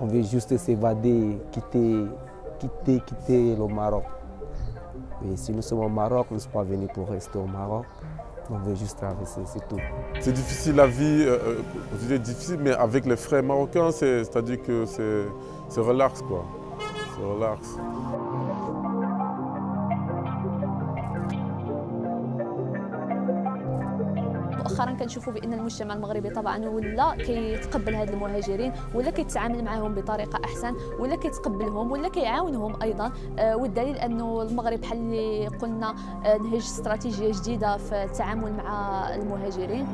On veut juste s'évader, quitter, quitter, quitter le Maroc. Et si nous sommes au Maroc, nous ne sommes pas venus pour rester au Maroc. On veut juste traverser, c'est tout. C'est difficile la vie, euh, euh, je difficile, mais avec les frères marocains, c'est-à-dire que c'est relax quoi. C'est relax. مؤخرا كنشوفوا بأن المجتمع المغربي طبعا ولا كيتقبل هاد المهاجرين ولا كيتعامل معهم بطريقة أحسن ولا كيتقبلهم ولا كيعاونهم أيضا. آه، والدليل أنه المغرب بحال اللي قلنا آه، نهج استراتيجية جديدة في التعامل مع المهاجرين.